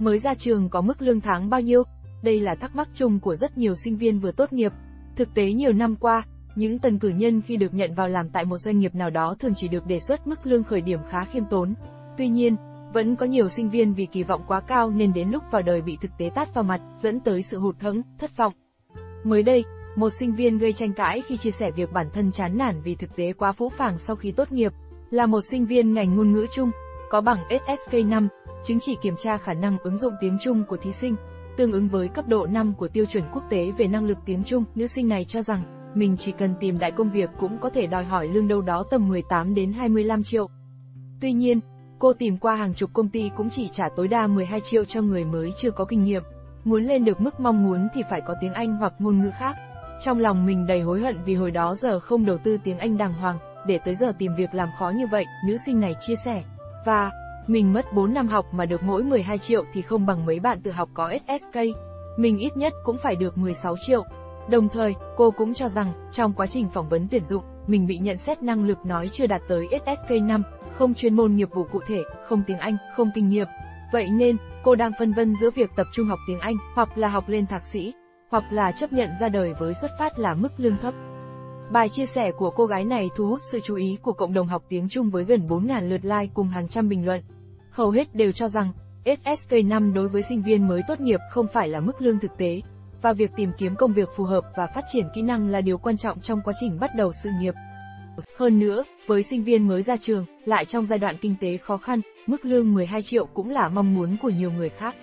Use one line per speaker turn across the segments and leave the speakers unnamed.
mới ra trường có mức lương tháng bao nhiêu? Đây là thắc mắc chung của rất nhiều sinh viên vừa tốt nghiệp. Thực tế nhiều năm qua, những tần cử nhân khi được nhận vào làm tại một doanh nghiệp nào đó thường chỉ được đề xuất mức lương khởi điểm khá khiêm tốn. Tuy nhiên, vẫn có nhiều sinh viên vì kỳ vọng quá cao nên đến lúc vào đời bị thực tế tát vào mặt, dẫn tới sự hụt hẫng, thất vọng. Mới đây, một sinh viên gây tranh cãi khi chia sẻ việc bản thân chán nản vì thực tế quá phũ phàng sau khi tốt nghiệp, là một sinh viên ngành ngôn ngữ chung, có bằng SSK5, chứng chỉ kiểm tra khả năng ứng dụng tiếng Trung của thí sinh, tương ứng với cấp độ 5 của tiêu chuẩn quốc tế về năng lực tiếng Trung. Nữ sinh này cho rằng, mình chỉ cần tìm đại công việc cũng có thể đòi hỏi lương đâu đó tầm 18 đến 25 triệu. Tuy nhiên, cô tìm qua hàng chục công ty cũng chỉ trả tối đa 12 triệu cho người mới chưa có kinh nghiệm. Muốn lên được mức mong muốn thì phải có tiếng Anh hoặc ngôn ngữ khác. Trong lòng mình đầy hối hận vì hồi đó giờ không đầu tư tiếng Anh đàng hoàng, để tới giờ tìm việc làm khó như vậy, nữ sinh này chia sẻ. Và, mình mất 4 năm học mà được mỗi 12 triệu thì không bằng mấy bạn tự học có SSK. Mình ít nhất cũng phải được 16 triệu. Đồng thời, cô cũng cho rằng, trong quá trình phỏng vấn tuyển dụng, mình bị nhận xét năng lực nói chưa đạt tới SSK 5, không chuyên môn nghiệp vụ cụ thể, không tiếng Anh, không kinh nghiệm. Vậy nên, cô đang phân vân giữa việc tập trung học tiếng Anh, hoặc là học lên thạc sĩ, hoặc là chấp nhận ra đời với xuất phát là mức lương thấp. Bài chia sẻ của cô gái này thu hút sự chú ý của cộng đồng học tiếng Trung với gần 4.000 lượt like cùng hàng trăm bình luận. Hầu hết đều cho rằng, SSK5 đối với sinh viên mới tốt nghiệp không phải là mức lương thực tế, và việc tìm kiếm công việc phù hợp và phát triển kỹ năng là điều quan trọng trong quá trình bắt đầu sự nghiệp. Hơn nữa, với sinh viên mới ra trường, lại trong giai đoạn kinh tế khó khăn, mức lương 12 triệu cũng là mong muốn của nhiều người khác.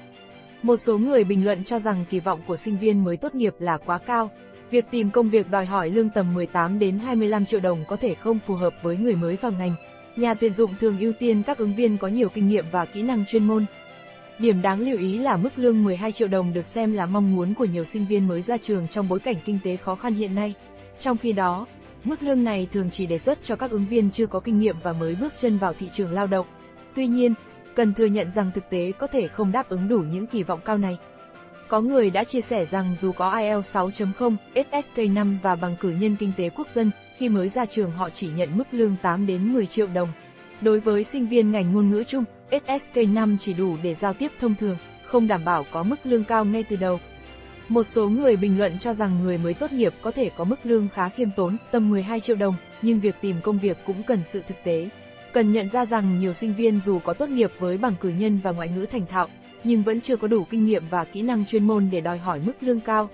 Một số người bình luận cho rằng kỳ vọng của sinh viên mới tốt nghiệp là quá cao. Việc tìm công việc đòi hỏi lương tầm 18 đến 25 triệu đồng có thể không phù hợp với người mới vào ngành. Nhà tuyển dụng thường ưu tiên các ứng viên có nhiều kinh nghiệm và kỹ năng chuyên môn. Điểm đáng lưu ý là mức lương 12 triệu đồng được xem là mong muốn của nhiều sinh viên mới ra trường trong bối cảnh kinh tế khó khăn hiện nay. Trong khi đó, mức lương này thường chỉ đề xuất cho các ứng viên chưa có kinh nghiệm và mới bước chân vào thị trường lao động. Tuy nhiên, cần thừa nhận rằng thực tế có thể không đáp ứng đủ những kỳ vọng cao này. Có người đã chia sẻ rằng dù có IELTS 6.0, SSK5 và bằng cử nhân kinh tế quốc dân, khi mới ra trường họ chỉ nhận mức lương 8 đến 10 triệu đồng. Đối với sinh viên ngành ngôn ngữ chung, SSK5 chỉ đủ để giao tiếp thông thường, không đảm bảo có mức lương cao ngay từ đầu. Một số người bình luận cho rằng người mới tốt nghiệp có thể có mức lương khá khiêm tốn, tầm 12 triệu đồng, nhưng việc tìm công việc cũng cần sự thực tế. Cần nhận ra rằng nhiều sinh viên dù có tốt nghiệp với bằng cử nhân và ngoại ngữ thành thạo, nhưng vẫn chưa có đủ kinh nghiệm và kỹ năng chuyên môn để đòi hỏi mức lương cao.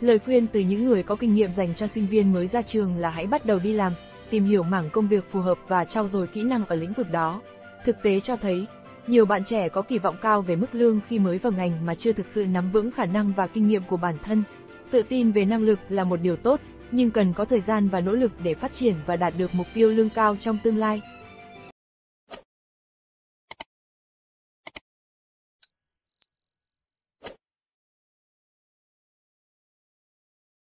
Lời khuyên từ những người có kinh nghiệm dành cho sinh viên mới ra trường là hãy bắt đầu đi làm, tìm hiểu mảng công việc phù hợp và trau dồi kỹ năng ở lĩnh vực đó. Thực tế cho thấy, nhiều bạn trẻ có kỳ vọng cao về mức lương khi mới vào ngành mà chưa thực sự nắm vững khả năng và kinh nghiệm của bản thân. Tự tin về năng lực là một điều tốt, nhưng cần có thời gian và nỗ lực để phát triển và đạt được mục tiêu lương cao trong tương lai.